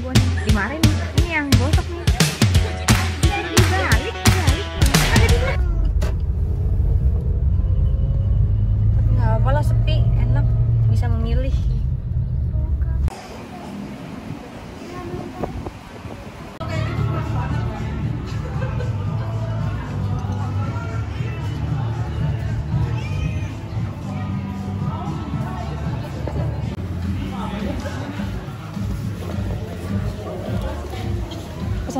gue dimarahin ini yang gosok nih. Dibalik balik balik di belakang nggak apa lah sepi enak bisa memilih.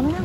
sống lắm